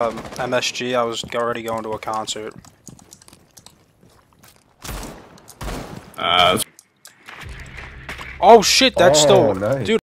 um, MSG. I was already going to a concert. Uh, Oh shit, that's Oh, still nice. dude.